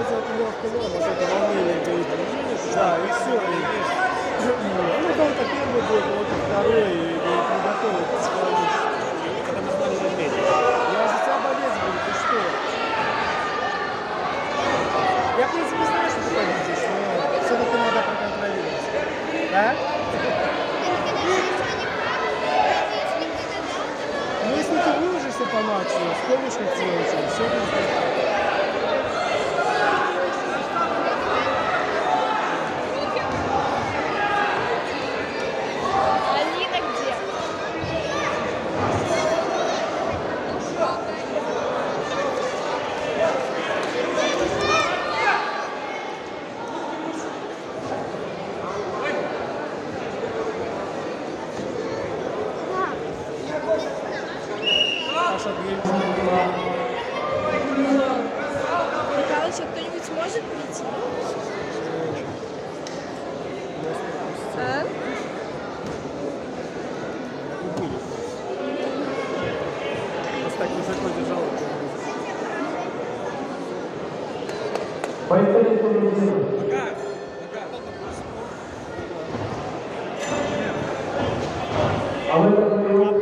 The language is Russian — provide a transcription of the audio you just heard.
хотел туда в кино, вот это волнение будет. Да, и все. И... Ну, только первый будет, вот второй, и, и не готовы к психологии. Я за тебя болеть буду, ты что? Я, в принципе, знаю, что ты болеешь, но все-таки надо проконтролировать. Да? Ну, если ты выложишься по максимуму, с помощью целочек, все будет. Паша дверь. Михалыч, а кто-нибудь сможет прийти? А? Просто так высоко держал. А в этот период